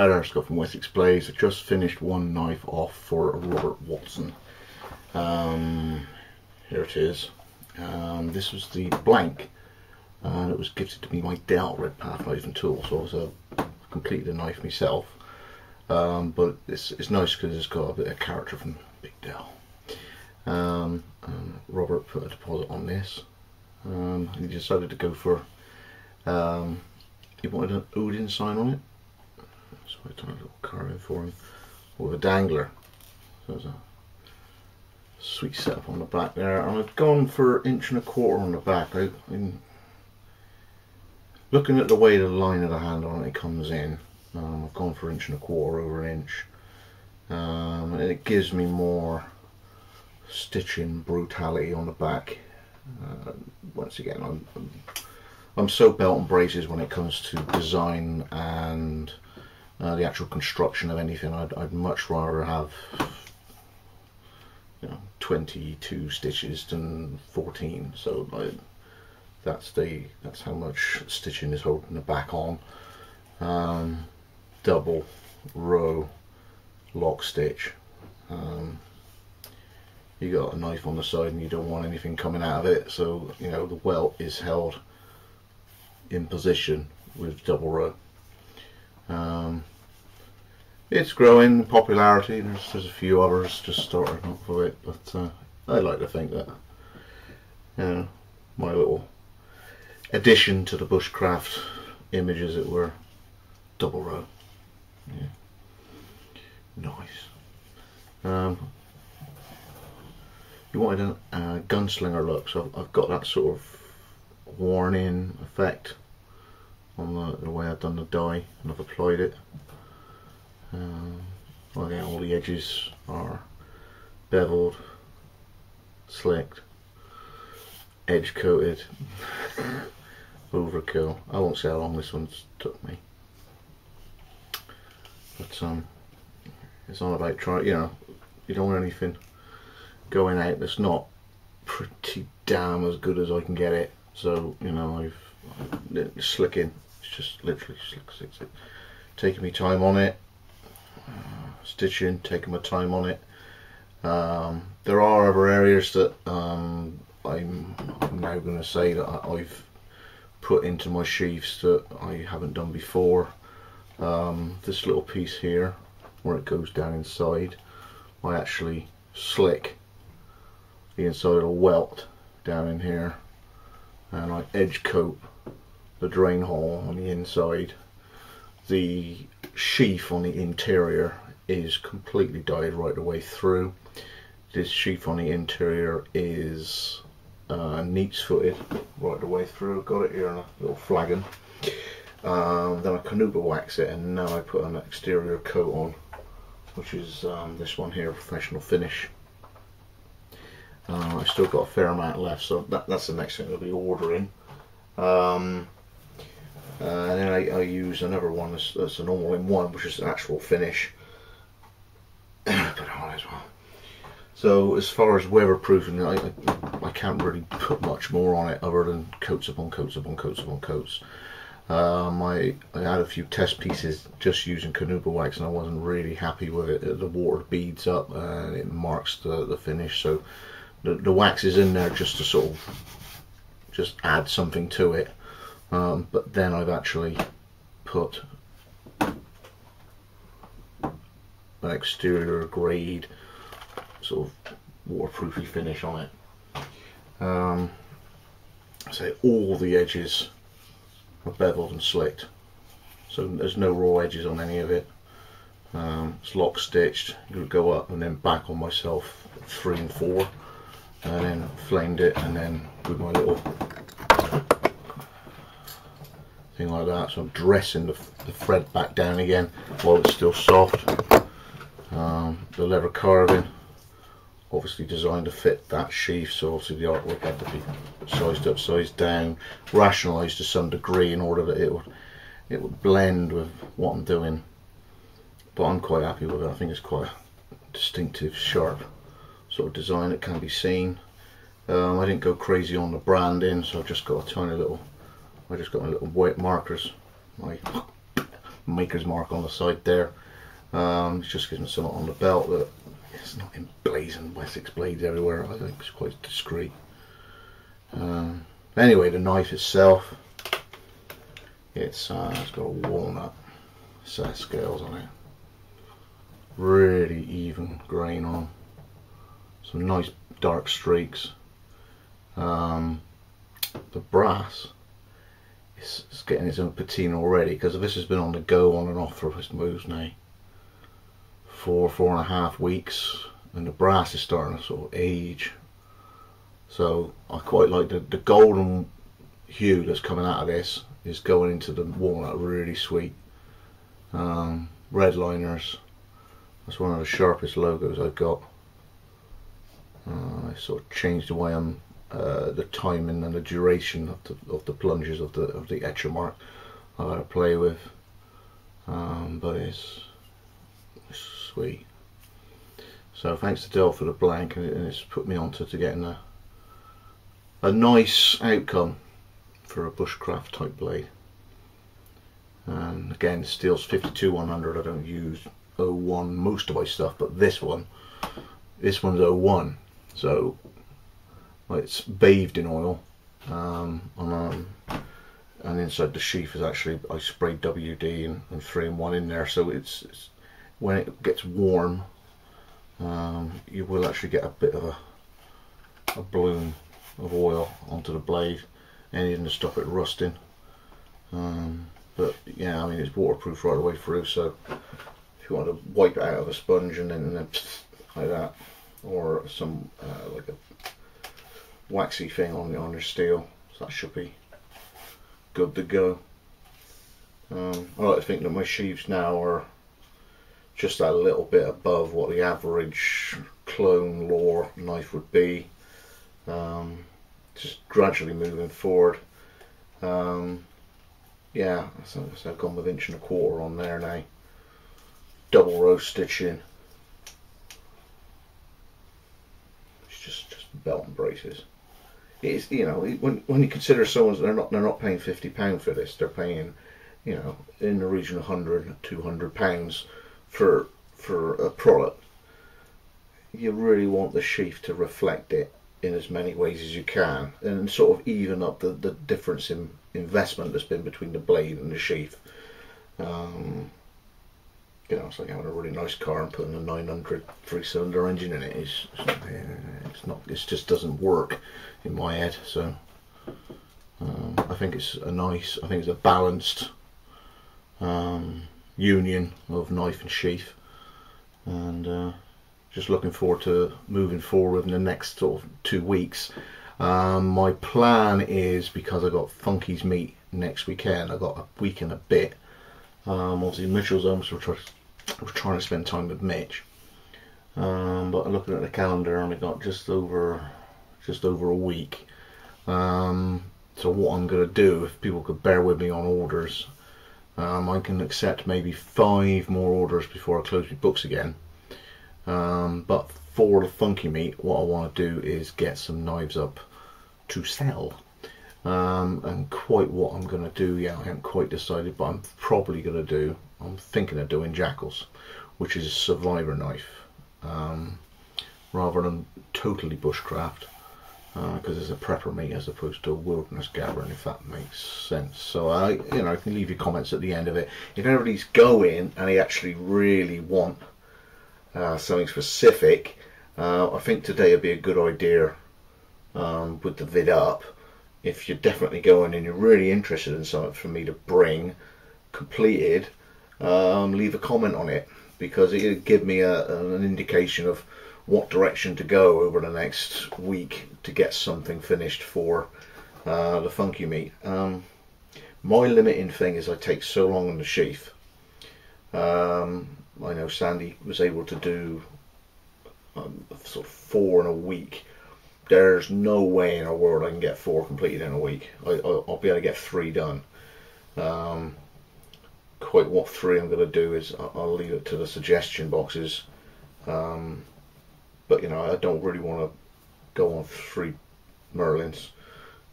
Hi there, Scott from Wessex Blades. I just finished one knife off for Robert Watson. Um, here it is. Um, this was the blank, and it was gifted to me by Dell Redpath Knife and Tool, so I was uh, completed the knife myself. Um, but it's, it's nice because it's got a bit of character from Big Dell. Um, Robert put a deposit on this. Um, he decided to go for, um, he wanted an Odin sign on it so I done a little carving for him with a dangler. So there's a sweet setup on the back there. And I've gone for inch and a quarter on the back. I, am looking at the way the line of the hand on it comes in. Um, I've gone for inch and a quarter over an inch. Um, and it gives me more stitching brutality on the back. Uh, once again, I'm, I'm, I'm so belt and braces when it comes to design and uh, the actual construction of anything. I'd, I'd much rather have you know 22 stitches than 14. So I, that's the that's how much stitching is holding the back on. Um, double row lock stitch. Um, you got a knife on the side and you don't want anything coming out of it so you know the welt is held in position with double row um, it's growing popularity. There's, there's a few others just starting off with it, but uh, I like to think that you know my little addition to the bushcraft image, as it were, double row. Yeah. Nice. Um, you wanted a uh, gunslinger look, so I've, I've, got that sort of worn in effect on the, the way I've done the die and I've applied it. Um, again, all the edges are beveled, slicked, edge coated, overkill. I won't say how long this one's took me. But um, it's all about trying, you know, you don't want anything going out that's not pretty damn as good as I can get it. So, you know, I've, slicking, just literally slick. Taking me time on it, stitching, taking my time on it. Um, there are other areas that um, I'm, now going to say that I've put into my sheaths that I haven't done before. Um, this little piece here, where it goes down inside, I actually slick the inside of a welt down in here and I edge coat the drain hole on the inside. The sheath on the interior is completely dyed right the way through. This sheath on the interior is uh, neats footed right the way through. Got it here in a little flagon. Um, then I carnauba wax it and now I put an exterior coat on which is um, this one here, professional finish. Uh, I've still got a fair amount left so that, that's the next thing I'll be ordering. Um, uh, and then I, I, use another one that's, that's a normal in one which is an actual finish put it on as well. So as far as weatherproofing, I, I can't really put much more on it other than coats upon coats upon coats upon coats. Um, I, I had a few test pieces just using Carnauba wax and I wasn't really happy with it. The water beads up and it marks the, the finish. So the, the wax is in there just to sort of just add something to it. Um, but then I've actually put an exterior grade sort of waterproofy finish on it. Um, so all the edges are beveled and slicked so there's no raw edges on any of it. Um, it's lock stitched, would go up and then back on myself three and four and then flamed it and then with my little thing like that. So I'm dressing the, the thread back down again while it's still soft. Um, the leather carving obviously designed to fit that sheath so obviously the artwork had to be sized up sized down rationalized to some degree in order that it would it would blend with what I'm doing. But I'm quite happy with it. I think it's quite a distinctive sharp sort of design that can be seen. Um, I didn't go crazy on the branding so I've just got a tiny little I just got my little white markers my maker's mark on the side there. Um, it just gives me something on the belt that it's not emblazoned Wessex blades everywhere. I think it's quite discreet. Um, anyway, the knife itself, it's, uh, it's got a walnut set of scales on it. Really even grain on. Some nice dark streaks. Um, the brass is, is getting its own patina already because this has been on the go on and off for its moves now. Four, four and a half weeks and the brass is starting to sort of age. So I quite like the, the golden hue that's coming out of this is going into the walnut really sweet. Um, red liners, that's one of the sharpest logos I've got. Uh, I sort of changed the way I'm uh, the timing and the duration of the, of the plunges of the of the etcher mark I gotta play with. Um, but it's, it's, sweet. So thanks to Dell for the blank and it's put me onto to getting a a nice outcome for a bushcraft type blade. And again steel's 52 100 I don't use 01 most of my stuff but this one this one's 01 so it's bathed in oil um, and, um, and inside the sheath is actually I sprayed WD and, and 3 in 1 in there so it's, it's when it gets warm um, you will actually get a bit of a, a bloom of oil onto the blade anything to stop it rusting. Um, but yeah I mean it's waterproof right away through so if you want to wipe it out of a sponge and then, and then like that or some uh, like a waxy thing on, the on your steel. So that should be good to go. Um, I like to think that my sheaves now are just a little bit above what the average clone lore knife would be. Um, just gradually moving forward. Um, yeah so, so I've gone with inch and a quarter on there now. Double row stitching. It's just just belt and braces it's you know when when you consider someone's they're not they're not paying 50 pound for this they're paying you know in the region of 100 200 pounds for for a product you really want the sheath to reflect it in as many ways as you can and sort of even up the, the difference in investment that's been between the blade and the sheath um, you know, it's like having a really nice car and putting a 900 three-cylinder engine in it. It's, it's not, it just doesn't work in my head. So um, I think it's a nice, I think it's a balanced um, union of knife and sheath, and uh, just looking forward to moving forward in the next sort of two weeks. Um, my plan is because I got Funky's meet next weekend. I got a week and a bit. Um, obviously Mitchell's home, so we're trying to spend time with Mitch. Um, but looking at the calendar, I only got just over just over a week. Um, so what I'm going to do, if people could bear with me on orders, um, I can accept maybe five more orders before I close my books again. Um, but for the funky meet, what I want to do is get some knives up to sell. Um, and quite what I'm going to do, yeah, I haven't quite decided, but I'm probably going to do, I'm thinking of doing Jackals, which is a survivor knife, um, rather than totally bushcraft because uh, it's a prepper meet as opposed to a wilderness gathering if that makes sense. So I you know I can leave your comments at the end of it. If anybody's going and they actually really want uh, something specific uh, I think today would be a good idea um, with the vid up. If you're definitely going and you're really interested in something for me to bring completed um, leave a comment on it because it'll give me a, an indication of what direction to go over the next week to get something finished for uh, the funky meet. Um, my limiting thing is I take so long on the sheath. Um, I know Sandy was able to do um, sort of four in a week. There's no way in our world I can get four completed in a week. I, will be able to get three done. Um, quite what three I'm going to do is I'll leave it to the suggestion boxes. Um, but you know I don't really want to go on three Merlins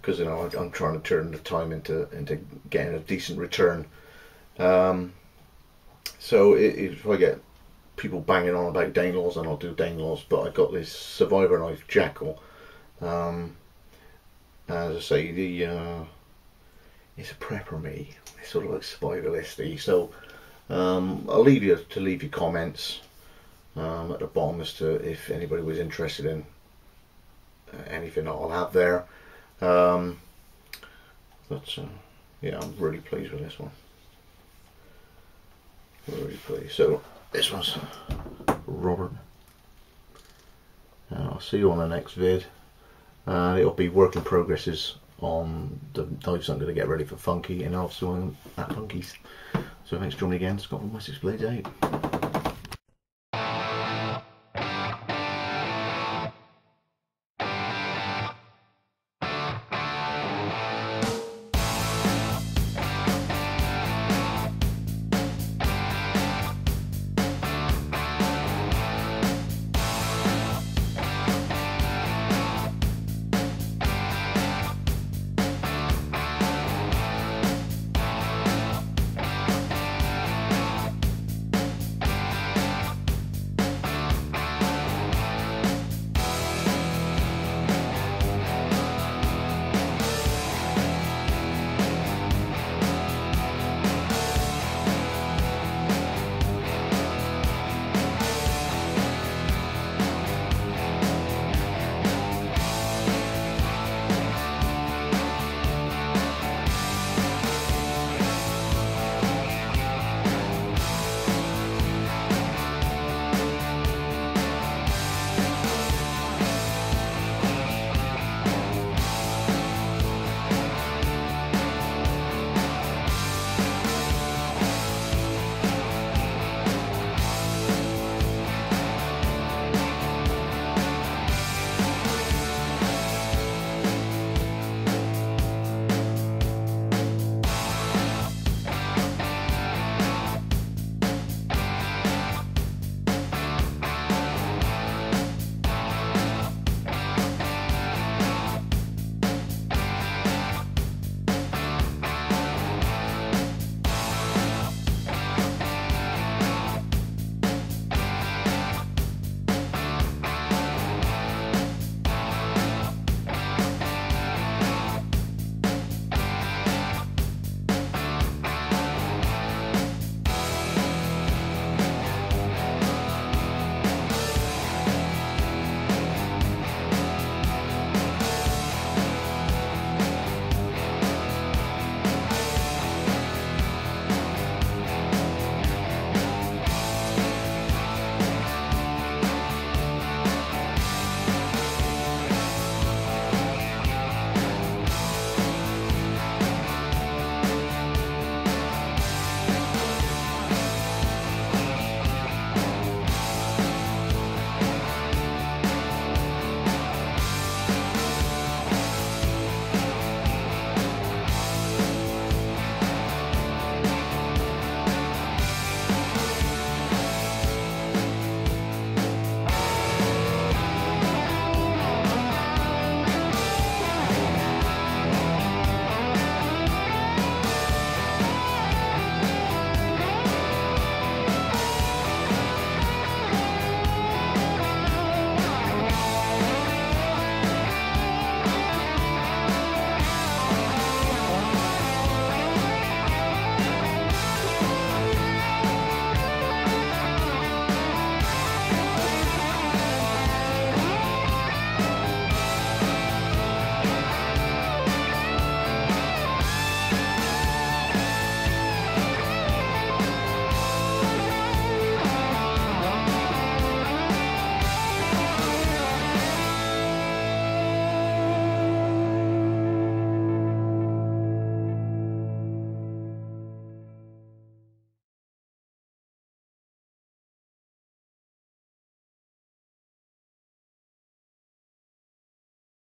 because you know I'm trying to turn the time into into getting a decent return. Um, so i if I get people banging on about Danelaws, then I'll do Danelaws. But I got this Survivor knife Jackal. Um, as I say, the uh, it's a prepper me. It's sort of like survivalisty. So um, I'll leave you to leave your comments um, at the bottom as to if anybody was interested in uh, anything I'll have there. Um, but uh, yeah, I'm really pleased with this one. Really pleased. So this one's Robert. And I'll see you on the next vid. Uh, it'll be work in progresses on the knives I'm going to get ready for Funky and also at Funky's. So thanks for joining again. Scott from Wessex Blades 8.